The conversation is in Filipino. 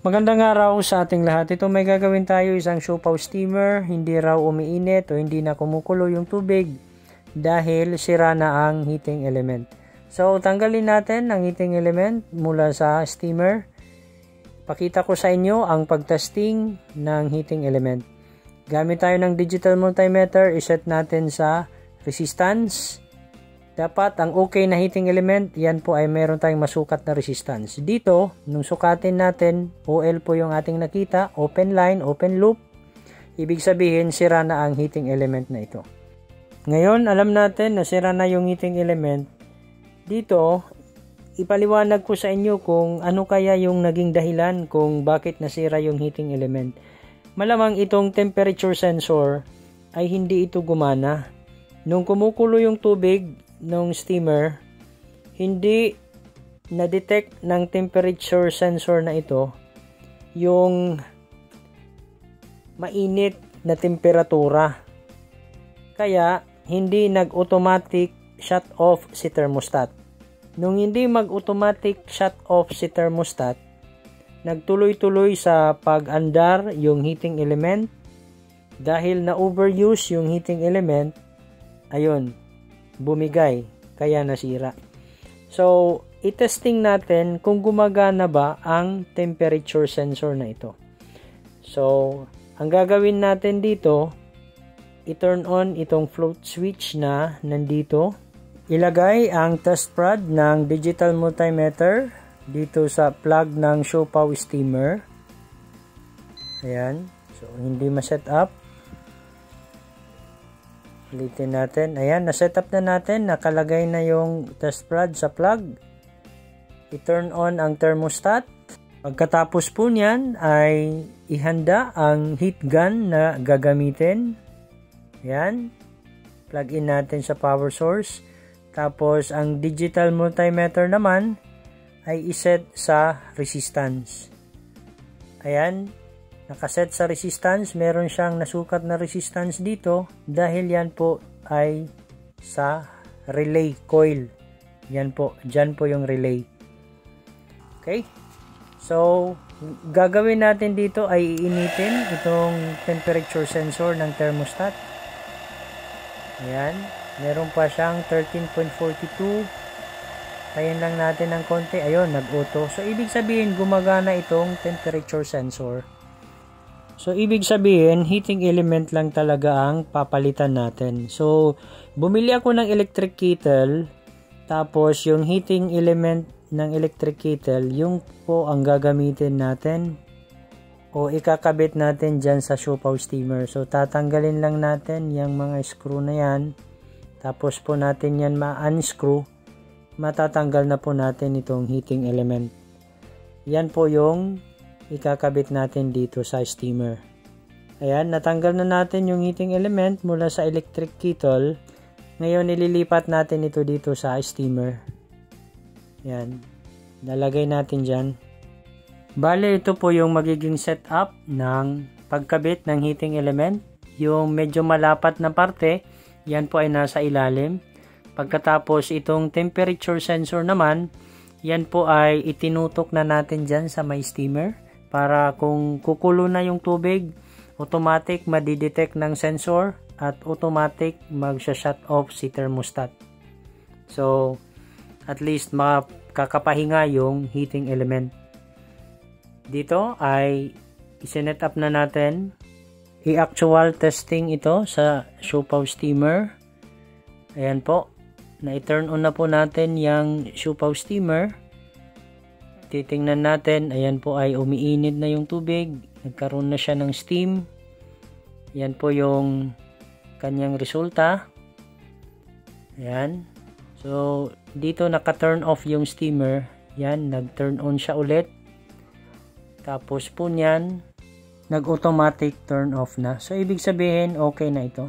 Magandang araw sa ating lahat. Ito may gagawin tayo isang siopaw steamer. Hindi raw umiinit o hindi na kumukulo yung tubig dahil sira na ang heating element. So tanggalin natin ang heating element mula sa steamer. Pakita ko sa inyo ang pagtesting ng heating element. Gamit tayo ng digital multimeter, iset natin sa resistance dapat ang okay na heating element, yan po ay meron tayong masukat na resistance. Dito, nung sukatin natin, OL po yung ating nakita, open line, open loop. Ibig sabihin, sira na ang heating element na ito. Ngayon, alam natin na sira na yung heating element. Dito, ipaliwanag ko sa inyo kung ano kaya yung naging dahilan kung bakit nasira yung heating element. Malamang itong temperature sensor ay hindi ito gumana. Nung kumukulo yung tubig, ng steamer, hindi na-detect ng temperature sensor na ito yung mainit na temperatura. Kaya, hindi nag-automatic shut off si thermostat. Nung hindi mag-automatic shut off si thermostat, nagtuloy-tuloy sa pag-andar yung heating element. Dahil na overuse yung heating element, ayun, bumigay, kaya nasira. So, itesting natin kung gumagana ba ang temperature sensor na ito. So, ang gagawin natin dito, i-turn on itong float switch na nandito. Ilagay ang test prod ng digital multimeter dito sa plug ng Shopaw steamer. Ayan. So, hindi ma-set up. Ulitin natin. Ayan, na-set up na natin. Nakalagay na yung test rod sa plug. I-turn on ang thermostat. Pagkatapos po niyan ay ihanda ang heat gun na gagamitin. Ayan. Plug in natin sa power source. Tapos ang digital multimeter naman ay iset sa resistance. Ayan, nakaset sa resistance, meron siyang nasukat na resistance dito dahil yan po ay sa relay coil. Yan po, dyan po yung relay. Okay? So, gagawin natin dito ay iinitin itong temperature sensor ng thermostat. Ayan. Meron pa siyang 13.42. Tayin lang natin ng konti. Ayun, nag-auto. So, ibig sabihin, gumagana itong temperature sensor. So, ibig sabihin, heating element lang talaga ang papalitan natin. So, bumili ako ng electric kettle, tapos yung heating element ng electric kettle, yung po ang gagamitin natin o ikakabit natin dyan sa siopaw steamer. So, tatanggalin lang natin yung mga screw na yan. Tapos po natin yan ma-unscrew. Matatanggal na po natin itong heating element. Yan po yung ikakabit natin dito sa steamer. Ayan, natanggal na natin yung heating element mula sa electric kettle. Ngayon, nililipat natin ito dito sa steamer. Ayan, nalagay natin dyan. Bale, ito po yung magiging setup ng pagkabit ng heating element. Yung medyo malapat na parte, yan po ay nasa ilalim. Pagkatapos itong temperature sensor naman, yan po ay itinutok na natin dyan sa may steamer para kung kukulo na yung tubig, automatic madidetect ng sensor at automatic magsha-shut off si thermostat. So, at least makakapahinga yung heating element. Dito ay isinet up na natin. I-actual testing ito sa Siopaw steamer. Ayan po. Na-turn on na po natin yung Siopaw steamer titingnan natin, ayan po ay umiinit na yung tubig, nagkaroon na siya ng steam. Yan po yung kanyang resulta. Ayan. So, dito naka-turn off yung steamer. Yan, nag-turn on siya ulit. Tapos po niyan, nag-automatic turn off na. So, ibig sabihin, okay na ito.